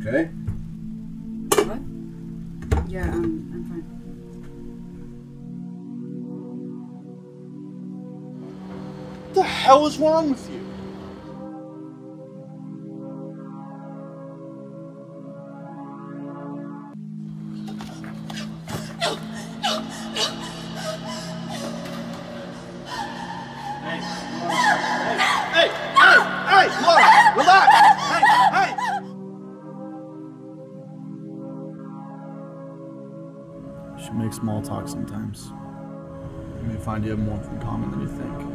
Okay. What? Yeah, um, I'm fine. What the hell is wrong with you? Hey, hey, hey, hey, Hey! mom, relax. Should make small talk sometimes. You may find you have more in common than you think.